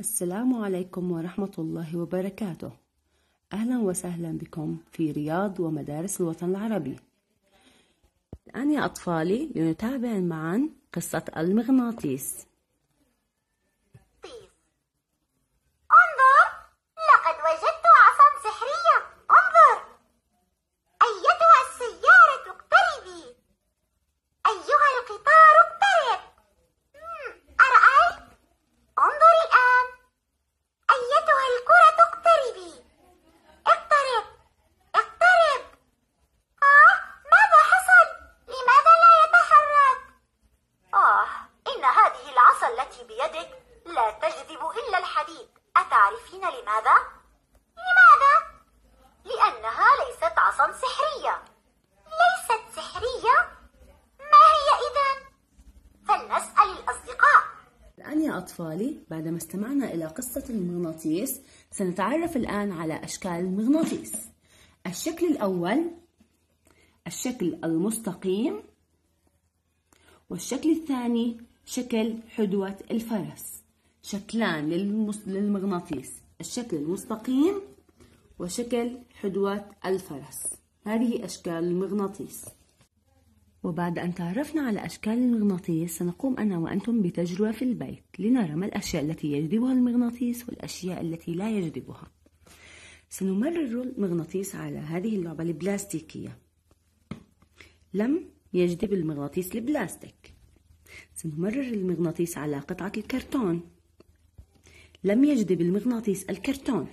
السلام عليكم ورحمة الله وبركاته. أهلا وسهلا بكم في رياض ومدارس الوطن العربي. الآن يا أطفالي لنتابع معا قصة المغناطيس. تعرفين لماذا؟ لماذا؟ لأنها ليست عصا سحرية ليست سحرية؟ ما هي إذا؟ فلنسأل الأصدقاء الآن يا أطفالي بعدما استمعنا إلى قصة المغناطيس سنتعرف الآن على أشكال المغناطيس الشكل الأول الشكل المستقيم والشكل الثاني شكل حدوة الفرس شكلان للمغناطيس. الشكل المستقيم وشكل حدوة الفرس. هذه أشكال المغناطيس. وبعد أن تعرفنا على أشكال المغناطيس سنقوم أنا وأنتم بتجربة في البيت لنرى ما الأشياء التي يجذبها المغناطيس والأشياء التي لا يجذبها. سنمرر المغناطيس على هذه اللعبة البلاستيكية. لم يجذب المغناطيس البلاستيك. سنمرر المغناطيس على قطعة الكرتون. لم يجذب المغناطيس الكرتون.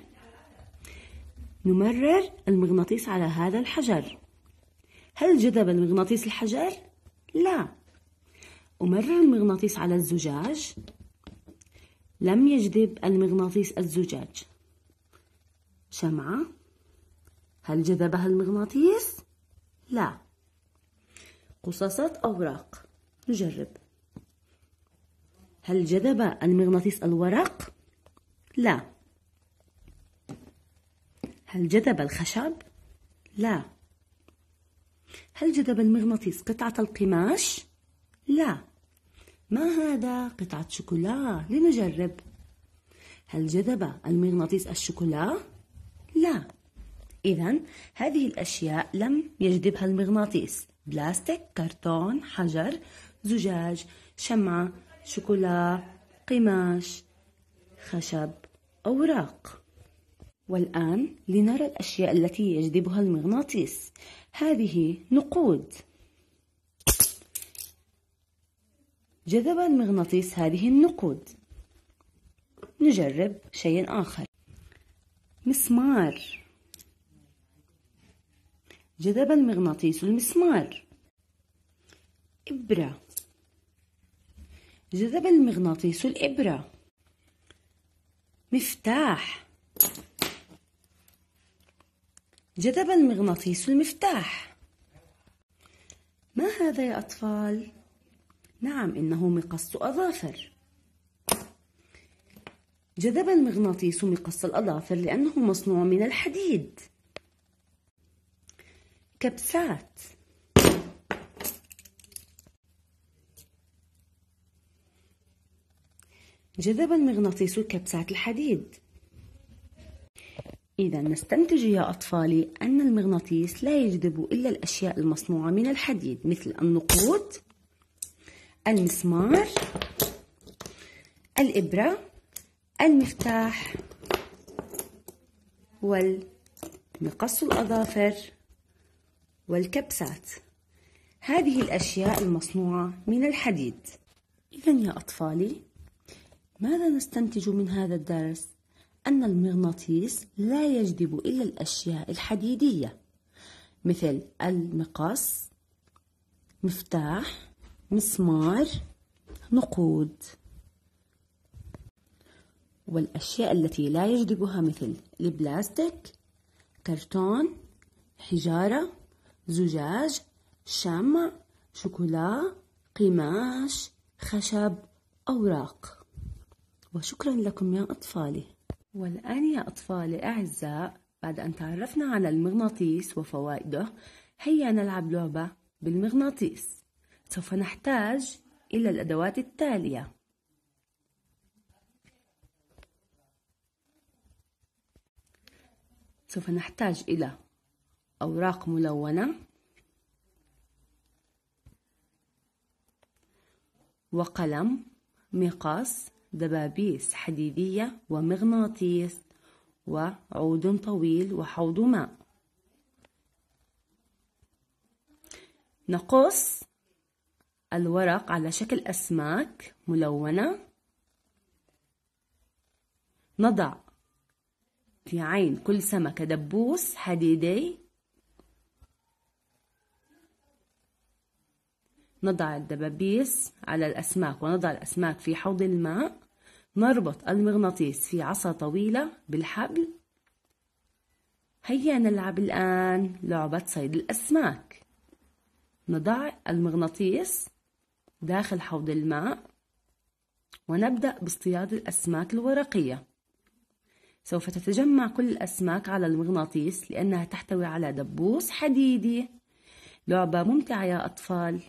نمرر المغناطيس على هذا الحجر. هل جذب المغناطيس الحجر؟ لا. أمرر المغناطيس على الزجاج. لم يجذب المغناطيس الزجاج. شمعة. هل جذبها المغناطيس؟ لا. قصاصات أوراق. نجرب. هل جذب المغناطيس الورق؟ لا. هل جذب الخشب؟ لا. هل جذب المغناطيس قطعة القماش؟ لا. ما هذا قطعة شوكولا؟ لنجرب. هل جذب المغناطيس الشوكولا؟ لا. إذا هذه الأشياء لم يجذبها المغناطيس. بلاستيك، كرتون، حجر، زجاج، شمعة، شوكولا، قماش، خشب. أوراق والآن لنرى الأشياء التي يجذبها المغناطيس. هذه نقود. جذب المغناطيس هذه النقود. نجرب شيء آخر. مسمار. جذب المغناطيس المسمار. إبرة. جذب المغناطيس الإبرة. مفتاح. جذب المغناطيس المفتاح. ما هذا يا أطفال؟ نعم إنه مقص أظافر جذب المغناطيس مقص الأظافر لأنه مصنوع من الحديد. كبسات. جذب المغناطيس كبسات الحديد. إذا نستنتج يا أطفالي أن المغناطيس لا يجذب إلا الأشياء المصنوعة من الحديد مثل النقود المسمار الإبرة المفتاح والمقص الأظافر والكبسات. هذه الأشياء المصنوعة من الحديد. إذا يا أطفالي ماذا نستنتج من هذا الدرس؟ أن المغناطيس لا يجذب إلا الأشياء الحديدية مثل المقص مفتاح مسمار نقود والأشياء التي لا يجذبها مثل البلاستيك كرتون حجارة زجاج شمع شوكولا قماش خشب أوراق وشكرا لكم يا أطفالي. والآن يا أطفالي أعزاء بعد أن تعرفنا على المغناطيس وفوائده هيا نلعب لعبة بالمغناطيس. سوف نحتاج إلى الأدوات التالية. سوف نحتاج إلى أوراق ملونة. وقلم مقص دبابيس حديدية ومغناطيس وعود طويل وحوض ماء. نقص الورق على شكل أسماك ملونة. نضع في عين كل سمكة دبوس حديدي. نضع الدبابيس على الأسماك ونضع الأسماك في حوض الماء. نربط المغناطيس في عصا طويلة بالحبل. هيا نلعب الآن لعبة صيد الأسماك. نضع المغناطيس داخل حوض الماء ونبدأ باصطياد الأسماك الورقية. سوف تتجمع كل الأسماك على المغناطيس لأنها تحتوي على دبوس حديدي. لعبة ممتعة يا أطفال.